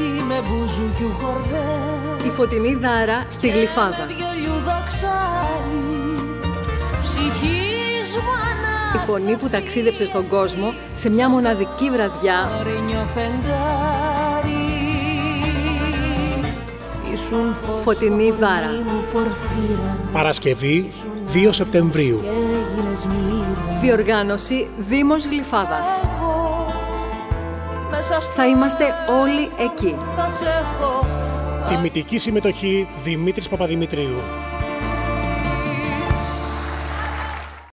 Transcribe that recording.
εσύ με μπουζούκιου χορδές Η φωτεινή δάρα στη γλυφάδα. με βιολιού δοξάρι ψυχής μου Η φωνή που ταξίδεψε στον κόσμο σε μια μοναδική βραδιά αναρρινιό φεγγάρι Ήσουν φως Φωτεινή στο κορμί δάρα. μου πορφύρα Παρασκευή 2 Σεπτεμβρίου. και έγινες μοίρα Διοργάνωση Δήμος Γλυφάδας. Εγώ μέσα στο Θα είμαστε όλοι εκεί. θα σε έχω Τιμητική συμμετοχή Δημήτρης Παπαδημητρίου.